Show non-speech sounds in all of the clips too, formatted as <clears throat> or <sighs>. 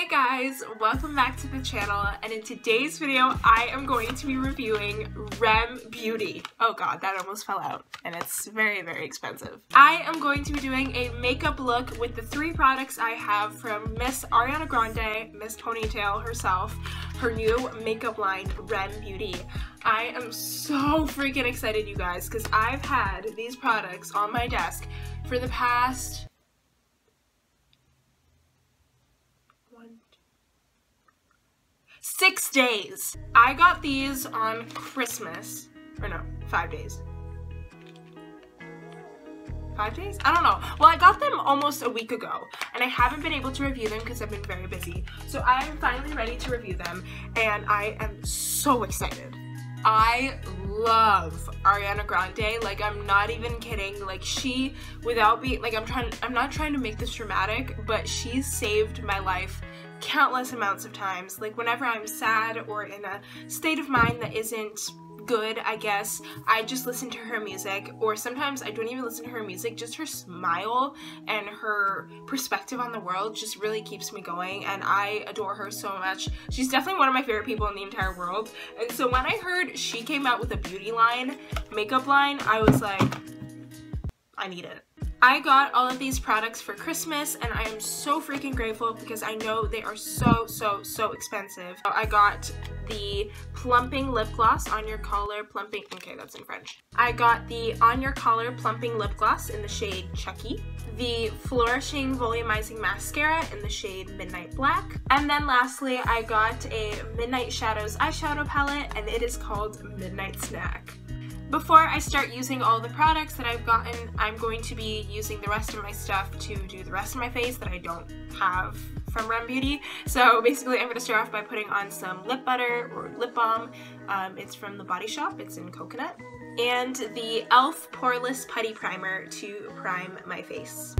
Hey guys, welcome back to the channel and in today's video I am going to be reviewing Rem Beauty. Oh god, that almost fell out and it's very very expensive. I am going to be doing a makeup look with the three products I have from Miss Ariana Grande, Miss Ponytail herself, her new makeup line Rem Beauty. I am so freaking excited you guys because I've had these products on my desk for the past six days. I got these on Christmas, or no, five days. Five days? I don't know. Well, I got them almost a week ago, and I haven't been able to review them because I've been very busy. So I am finally ready to review them, and I am so excited. I love Ariana Grande. Like I'm not even kidding. Like she without being like I'm trying I'm not trying to make this dramatic, but she saved my life countless amounts of times. Like whenever I'm sad or in a state of mind that isn't good, I guess, I just listen to her music or sometimes I don't even listen to her music, just her smile and her perspective on the world just really keeps me going and I adore her so much. She's definitely one of my favorite people in the entire world. And so when I heard she came out with a beauty line, makeup line, I was like, I need it. I got all of these products for Christmas and I am so freaking grateful because I know they are so, so, so expensive. I got the Plumping Lip Gloss on your collar plumping, okay that's in French. I got the on your collar plumping lip gloss in the shade Chucky, the Flourishing Volumizing Mascara in the shade Midnight Black, and then lastly I got a Midnight Shadows eyeshadow palette and it is called Midnight Snack. Before I start using all the products that I've gotten, I'm going to be using the rest of my stuff to do the rest of my face that I don't have from Rem Beauty. So basically I'm going to start off by putting on some lip butter or lip balm. Um, it's from the Body Shop, it's in coconut. And the e.l.f. Poreless Putty Primer to prime my face.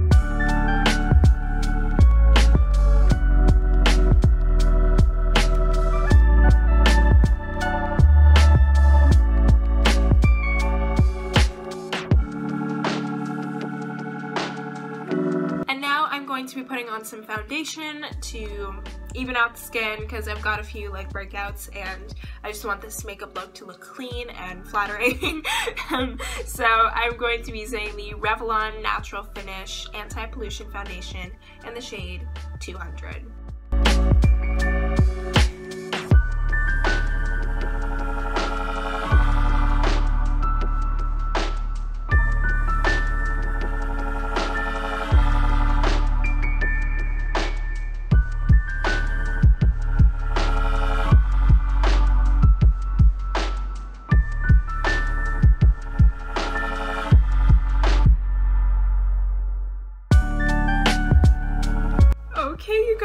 To be putting on some foundation to even out the skin because I've got a few like breakouts and I just want this makeup look to look clean and <laughs> flattering. um, so I'm going to be using the Revlon Natural Finish Anti-Pollution Foundation in the shade 200.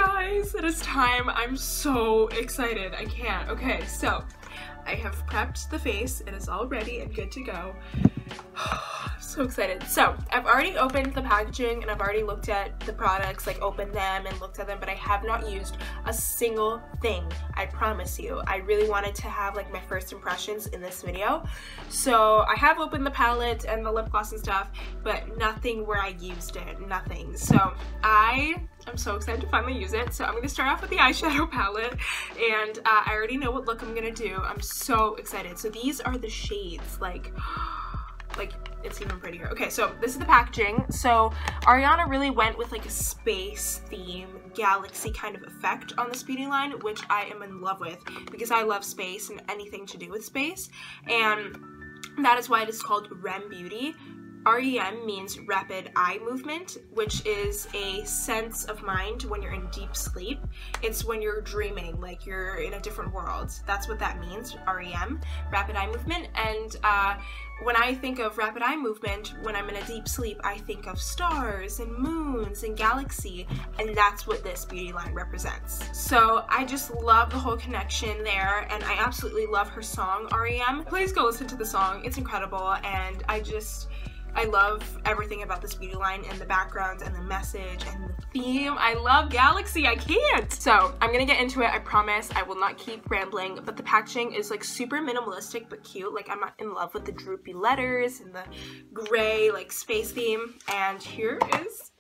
Guys, it is time. I'm so excited. I can't. Okay, so I have prepped the face. It is all ready and good to go. <sighs> so excited. So I've already opened the packaging and I've already looked at the products, like opened them and looked at them, but I have not used a single thing. I promise you. I really wanted to have like my first impressions in this video. So I have opened the palette and the lip gloss and stuff, but nothing where I used it, nothing. So I I'm so excited to finally use it. So I'm gonna start off with the eyeshadow palette and uh, I already know what look I'm gonna do. I'm so excited. So these are the shades, like, <gasps> like it's even prettier. Okay, so this is the packaging. So Ariana really went with like a space theme, galaxy kind of effect on this beauty line, which I am in love with because I love space and anything to do with space. And that is why it is called REM Beauty REM means rapid eye movement, which is a sense of mind when you're in deep sleep. It's when you're dreaming, like you're in a different world. That's what that means, REM, rapid eye movement. And uh, when I think of rapid eye movement, when I'm in a deep sleep, I think of stars and moons and galaxy, and that's what this beauty line represents. So I just love the whole connection there, and I absolutely love her song, REM. Please go listen to the song, it's incredible, and I just, I love everything about this beauty line and the backgrounds and the message and the theme. I love Galaxy, I can't. So I'm gonna get into it, I promise. I will not keep rambling, but the packaging is like super minimalistic but cute. Like I'm not in love with the droopy letters and the gray like space theme. And here is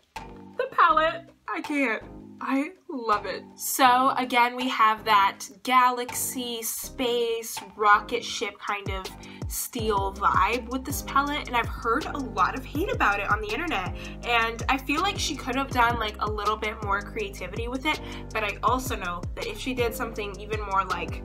the palette. I can't. I love it. So again, we have that galaxy, space, rocket ship kind of steel vibe with this palette and I've heard a lot of hate about it on the internet and I feel like she could have done like a little bit more creativity with it but I also know that if she did something even more like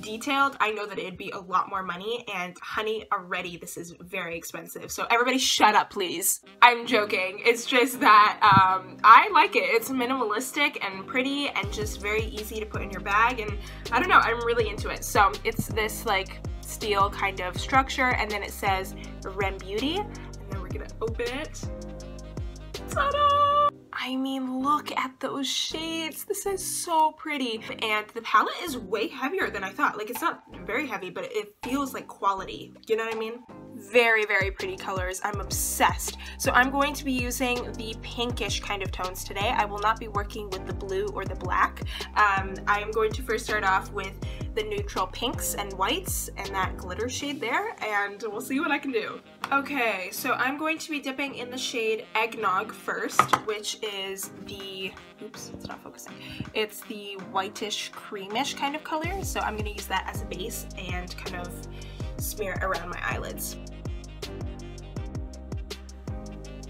detailed, I know that it'd be a lot more money and honey, already this is very expensive. So everybody shut up, please. I'm joking. It's just that um, I like it. It's minimalistic and pretty and just very easy to put in your bag and I don't know, I'm really into it. So it's this like steel kind of structure and then it says Rem Beauty and then we're gonna open it. Ta-da! I mean, look at those shades. This is so pretty. And the palette is way heavier than I thought. Like, it's not very heavy, but it feels like quality. You know what I mean? Very, very pretty colors. I'm obsessed. So I'm going to be using the pinkish kind of tones today. I will not be working with the blue or the black. Um, I am going to first start off with the neutral pinks and whites and that glitter shade there, and we'll see what I can do. Okay, so I'm going to be dipping in the shade Eggnog first, which is the, oops, it's not focusing. It's the whitish creamish kind of color, so I'm gonna use that as a base and kind of smear around my eyelids.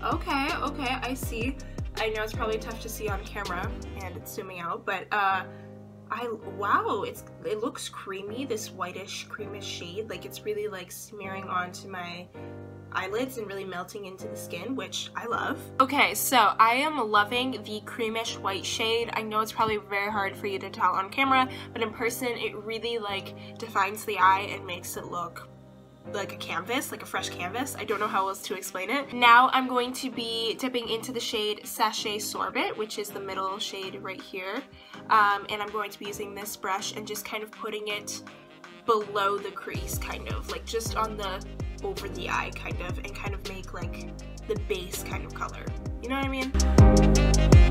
Okay, okay, I see. I know it's probably tough to see on camera and it's zooming out, but uh, I wow, it's it looks creamy, this whitish creamish shade. Like it's really like smearing onto my eyelids and really melting into the skin, which I love. Okay, so I am loving the creamish white shade. I know it's probably very hard for you to tell on camera, but in person it really like defines the eye and makes it look like a canvas, like a fresh canvas. I don't know how else to explain it. Now I'm going to be dipping into the shade Sachet Sorbet, which is the middle shade right here. Um, and I'm going to be using this brush and just kind of putting it below the crease, kind of, like just on the, over the eye, kind of, and kind of make like the base kind of color. You know what I mean?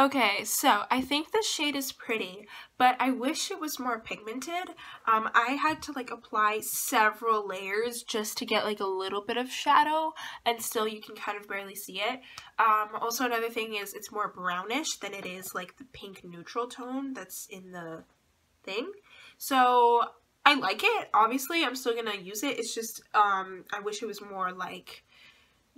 Okay, so I think the shade is pretty, but I wish it was more pigmented. Um, I had to like apply several layers just to get like a little bit of shadow and still you can kind of barely see it. Um, also another thing is it's more brownish than it is like the pink neutral tone that's in the thing. So I like it. Obviously, I'm still gonna use it. It's just um, I wish it was more like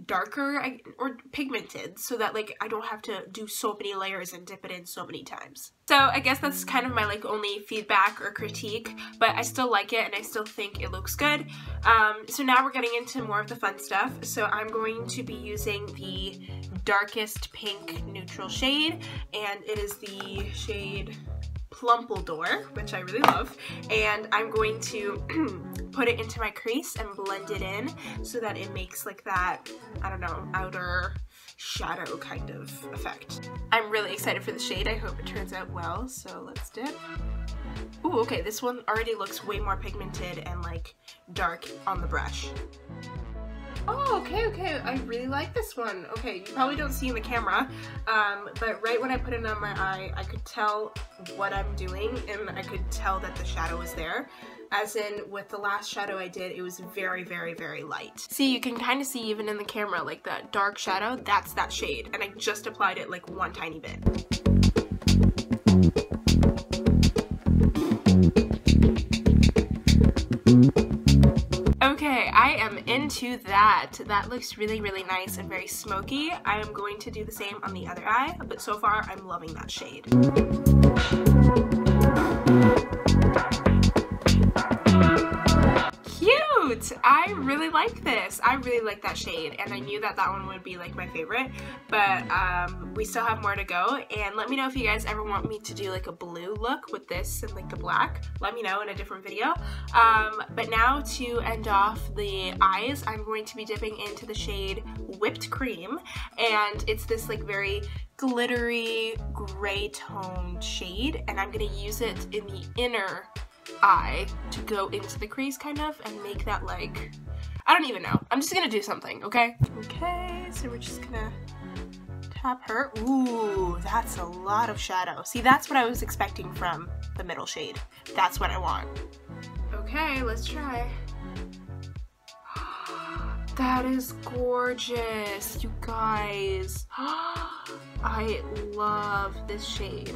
darker or pigmented so that like I don't have to do so many layers and dip it in so many times. So I guess that's kind of my like only feedback or critique but I still like it and I still think it looks good. Um, so now we're getting into more of the fun stuff. So I'm going to be using the darkest pink neutral shade and it is the shade Plumpledore, which I really love, and I'm going to <clears throat> put it into my crease and blend it in so that it makes like that, I don't know, outer shadow kind of effect. I'm really excited for the shade. I hope it turns out well, so let's dip. Ooh, okay, this one already looks way more pigmented and like dark on the brush. Oh, okay, okay. I really like this one. Okay, you probably don't see in the camera, um, but right when I put it on my eye, I could tell what I'm doing and I could tell that the shadow was there. As in, with the last shadow I did, it was very, very, very light. See, you can kind of see even in the camera, like that dark shadow, that's that shade. And I just applied it like one tiny bit. Okay, I am into that. That looks really, really nice and very smoky. I am going to do the same on the other eye, but so far I'm loving that shade. I really like this. I really like that shade and I knew that that one would be like my favorite but um, we still have more to go and let me know if you guys ever want me to do like a blue look with this and like the black. Let me know in a different video. Um, but now to end off the eyes I'm going to be dipping into the shade Whipped Cream and it's this like very glittery gray toned shade and I'm going to use it in the inner eye to go into the crease kind of and make that like, I don't even know. I'm just gonna do something, okay? Okay, so we're just gonna tap her. Ooh, that's a lot of shadow. See, that's what I was expecting from the middle shade. That's what I want. Okay, let's try. <gasps> That is gorgeous, you guys. <gasps> I love this shade.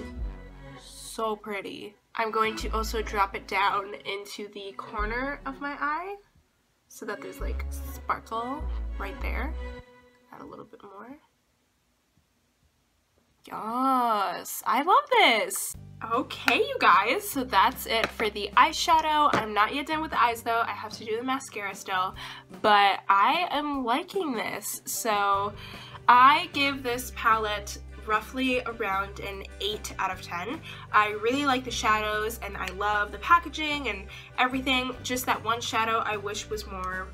So pretty. I'm going to also drop it down into the corner of my eye so that there's like sparkle right there. Add a little bit more. Yes, I love this. Okay, you guys, so that's it for the eyeshadow. I'm not yet done with the eyes though. I have to do the mascara still, but I am liking this. So I give this palette roughly around an 8 out of 10. I really like the shadows and I love the packaging and everything. Just that one shadow I wish was more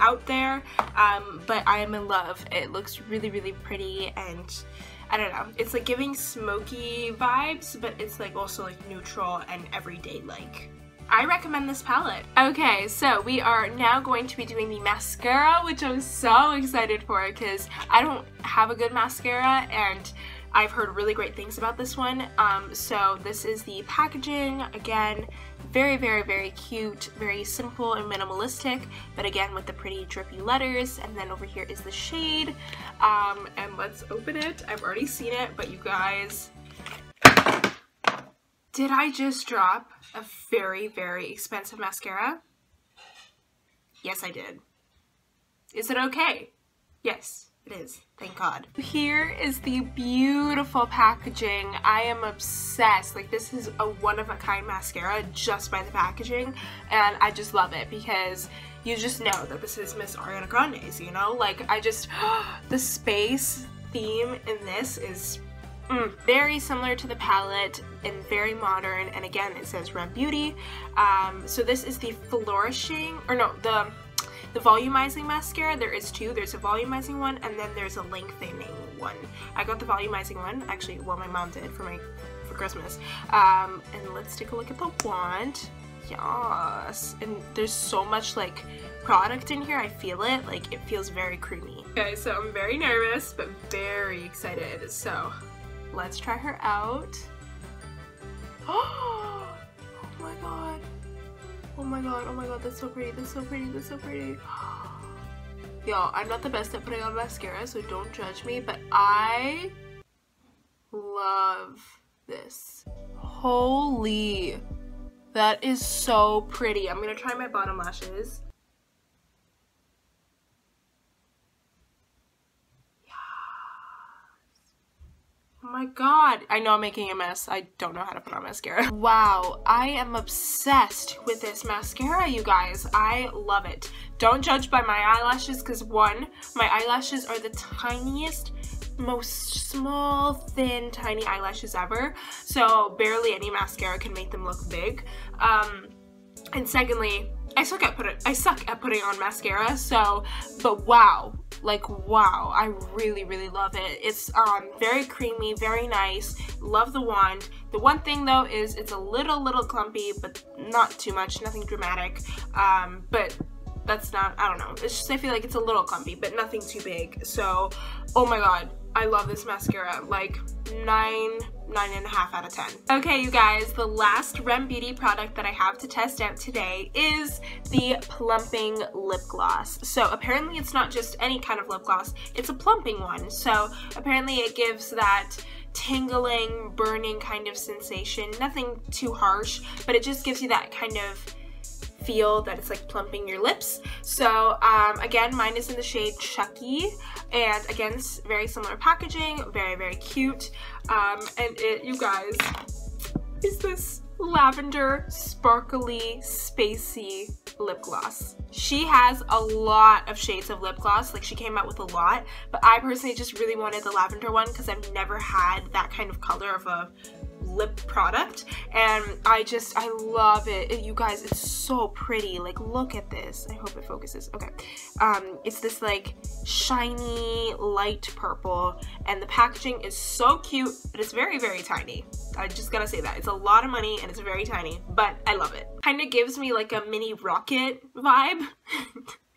out there, um, but I am in love. It looks really, really pretty and I don't know. It's like giving smoky vibes, but it's like also like neutral and everyday like. I recommend this palette. Okay, so we are now going to be doing the mascara, which I'm so excited for because I don't have a good mascara and I've heard really great things about this one. Um, so this is the packaging. Again, very, very, very cute, very simple and minimalistic, but again with the pretty drippy letters. And then over here is the shade. Um, and let's open it. I've already seen it, but you guys, did I just drop a very, very expensive mascara? Yes, I did. Is it okay? Yes, it is. Thank God. Here is the beautiful packaging. I am obsessed. Like this is a one-of-a-kind mascara just by the packaging and I just love it because you just know that this is Miss Ariana Grande's, you know? Like I just, <gasps> the space theme in this is Mm, very similar to the palette and very modern and again it says Rem Beauty. Um, so this is the Flourishing, or no, the the volumizing mascara. There is two. There's a volumizing one and then there's a lengthening one. I got the volumizing one, actually, well my mom did for my for Christmas. Um, and let's take a look at the wand. Yes, and there's so much like product in here. I feel it. Like it feels very creamy. Okay, so I'm very nervous but very excited. So Let's try her out. <gasps> Oh my god. Oh my god, oh my god, that's so pretty, that's so pretty, that's so pretty. <gasps> Y'all, I'm not the best at putting on mascara, so don't judge me, but I love this. Holy, that is so pretty. I'm gonna try my bottom lashes. Oh my god. I know I'm making a mess. I don't know how to put on mascara. Wow, I am obsessed with this mascara, you guys. I love it. Don't judge by my eyelashes because one, my eyelashes are the tiniest most small, thin, tiny eyelashes ever. So barely any mascara can make them look big. Um, and secondly, I suck at put it, I suck at putting on mascara. So, but wow, like wow i really really love it. It's um very creamy very nice love the wand. The one thing though is it's a little little clumpy but not too much nothing dramatic um but that's not i don't know. It's just i feel like it's a little clumpy but nothing too big. So oh my god i love this mascara like nine nine and a half out of 10. Okay, you guys, the last Rem Beauty product that I have to test out today is the plumping lip gloss. So apparently it's not just any kind of lip gloss, it's a plumping one. So apparently it gives that tingling, burning kind of sensation. Nothing too harsh, but it just gives you that kind of feel that it's like plumping your lips. So um, again, mine is in the shade Chucky. And again, it's very similar packaging, very, very cute. Um, and it, you guys, is this lavender, sparkly, spacey lip gloss. She has a lot of shades of lip gloss, like she came out with a lot, but I personally just really wanted the lavender one because I've never had that kind of color of a lip product and I just I love it. it. you guys it's so pretty. Like look at this. I hope it focuses. Okay. Um it's this like shiny light purple and the packaging is so cute but it's very very tiny. I just gotta say that. It's a lot of money and it's very tiny but I love it. Kind of gives me like a mini rocket vibe. <laughs>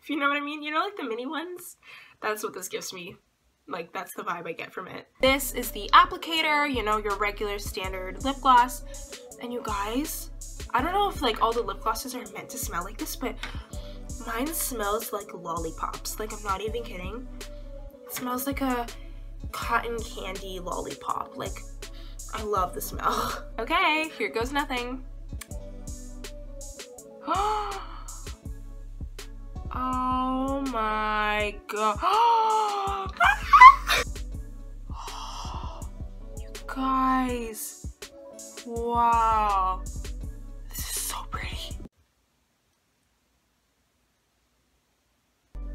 If you know what I mean. You know like the mini ones? That's what this gives me Like that's the vibe I get from it. This is the applicator, you know, your regular standard lip gloss. And you guys, I don't know if like all the lip glosses are meant to smell like this, but mine smells like lollipops. Like I'm not even kidding. It smells like a cotton candy lollipop. Like I love the smell. <laughs> Okay, here goes nothing. <gasps> oh my god. <gasps> <gasps> Oh guys. Wow. This is so pretty.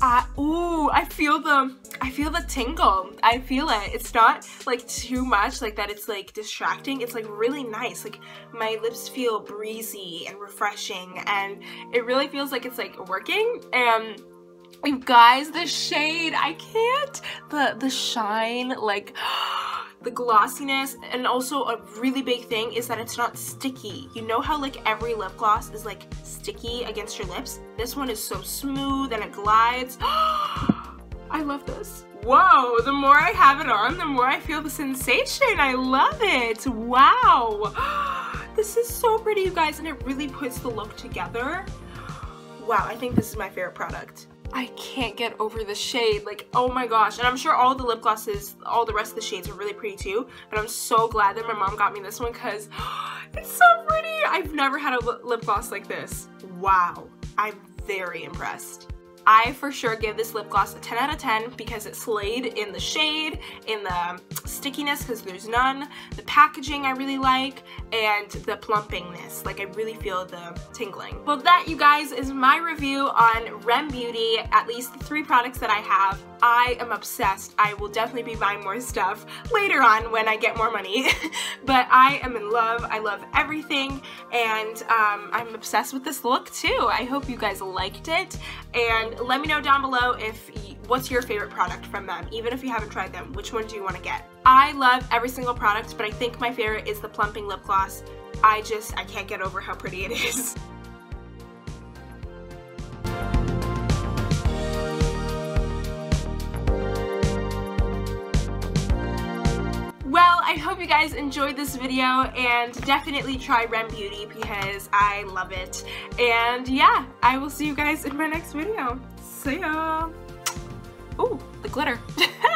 I, ooh, I feel the, I feel the tingle. I feel it. It's not like too much, like that it's like distracting. It's like really nice. Like my lips feel breezy and refreshing and it really feels like it's like working. And you guys, the shade, I can't. The, the shine, like, <gasps> oh, the glossiness and also a really big thing is that it's not sticky. You know how like every lip gloss is like sticky against your lips? This one is so smooth and it glides. <gasps> I love this. Whoa, the more I have it on, the more I feel the sensation. I love it. Wow. <gasps> This is so pretty, you guys, and it really puts the look together. Wow, I think this is my favorite product. I can't get over the shade. Like, oh my gosh. And I'm sure all the lip glosses, all the rest of the shades are really pretty too. But I'm so glad that my mom got me this one because <gasps> it's so pretty. I've never had a lip gloss like this. Wow. I'm very impressed. I for sure give this lip gloss a 10 out of 10 because it slayed in the shade, in the um, stickiness because there's none, the packaging I really like, and the plumpingness. Like I really feel the tingling. Well that you guys is my review on Rem Beauty, at least the three products that I have. I am obsessed. I will definitely be buying more stuff later on when I get more money. <laughs> but I am in love. I love everything and um, I'm obsessed with this look too. I hope you guys liked it and let me know down below if what's your favorite product from them. Even if you haven't tried them, which one do you want to get? I love every single product, but I think my favorite is the Plumping Lip Gloss. I just, I can't get over how pretty it is. <laughs> I hope you guys enjoyed this video and definitely try Rem Beauty because I love it. And yeah, I will see you guys in my next video. See ya! Ooh, the glitter. <laughs>